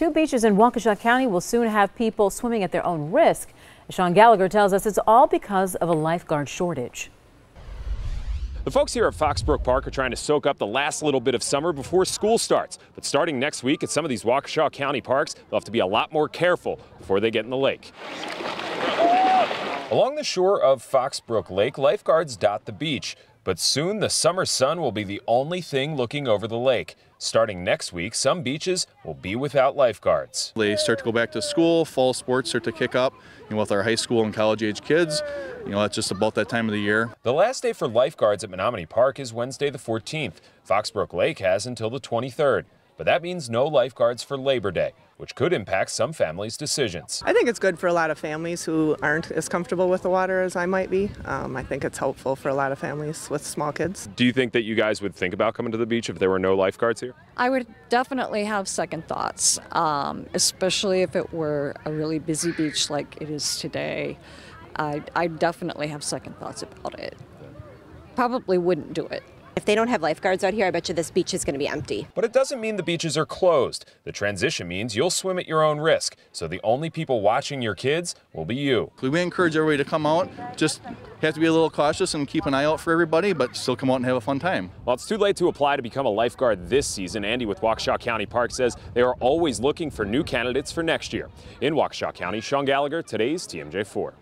Two beaches in Waukesha County will soon have people swimming at their own risk. Sean Gallagher tells us it's all because of a lifeguard shortage. The folks here at Foxbrook Park are trying to soak up the last little bit of summer before school starts. But starting next week at some of these Waukesha County parks, they'll have to be a lot more careful before they get in the lake. Along the shore of Foxbrook Lake, lifeguards dot the beach. But soon the summer sun will be the only thing looking over the lake. Starting next week, some beaches will be without lifeguards. They start to go back to school, fall sports start to kick up. You know, with our high school and college age kids, you know, that's just about that time of the year. The last day for lifeguards at Menomonee Park is Wednesday the 14th. Foxbrook Lake has until the 23rd. But that means no lifeguards for Labor Day, which could impact some families' decisions. I think it's good for a lot of families who aren't as comfortable with the water as I might be. Um, I think it's helpful for a lot of families with small kids. Do you think that you guys would think about coming to the beach if there were no lifeguards here? I would definitely have second thoughts, um, especially if it were a really busy beach like it is today. I I definitely have second thoughts about it. Probably wouldn't do it. If they don't have lifeguards out here, I bet you this beach is going to be empty. But it doesn't mean the beaches are closed. The transition means you'll swim at your own risk. So the only people watching your kids will be you. We encourage everybody to come out. Just have to be a little cautious and keep an eye out for everybody, but still come out and have a fun time. While it's too late to apply to become a lifeguard this season, Andy with Waukesha County Park says they are always looking for new candidates for next year. In Waukesha County, Sean Gallagher, today's TMJ4.